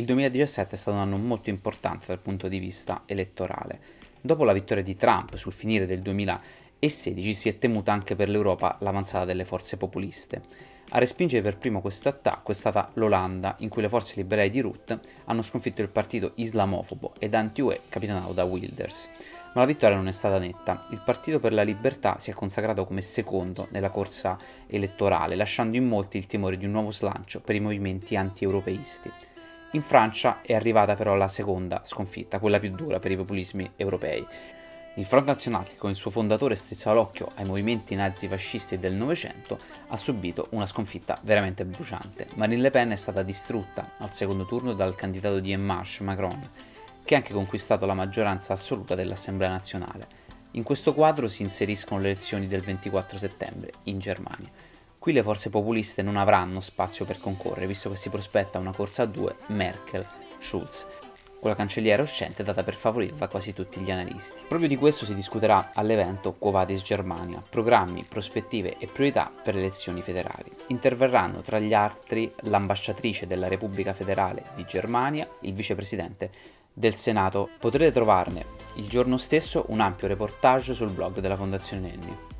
Il 2017 è stato un anno molto importante dal punto di vista elettorale. Dopo la vittoria di Trump sul finire del 2016 si è temuta anche per l'Europa l'avanzata delle forze populiste. A respingere per primo questo attacco è stata l'Olanda, in cui le forze liberali di Rutte hanno sconfitto il partito islamofobo ed anti-UE capitanato da Wilders. Ma la vittoria non è stata netta. Il Partito per la Libertà si è consacrato come secondo nella corsa elettorale, lasciando in molti il timore di un nuovo slancio per i movimenti anti-europeisti. In Francia è arrivata però la seconda sconfitta, quella più dura per i populismi europei. Il Front National, che con il suo fondatore strizzava l'occhio ai movimenti nazifascisti del Novecento, ha subito una sconfitta veramente bruciante. Marine Le Pen è stata distrutta al secondo turno dal candidato di En Marche, Macron, che ha anche conquistato la maggioranza assoluta dell'Assemblea nazionale. In questo quadro si inseriscono le elezioni del 24 settembre in Germania. Qui le forze populiste non avranno spazio per concorrere, visto che si prospetta una corsa a due Merkel-Schulz, con la cancelliera uscente data per favorita da quasi tutti gli analisti. Proprio di questo si discuterà all'evento Quovadis Germania, programmi, prospettive e priorità per le elezioni federali. Interverranno tra gli altri l'ambasciatrice della Repubblica Federale di Germania, il vicepresidente del Senato. Potrete trovarne il giorno stesso un ampio reportage sul blog della Fondazione Nenni.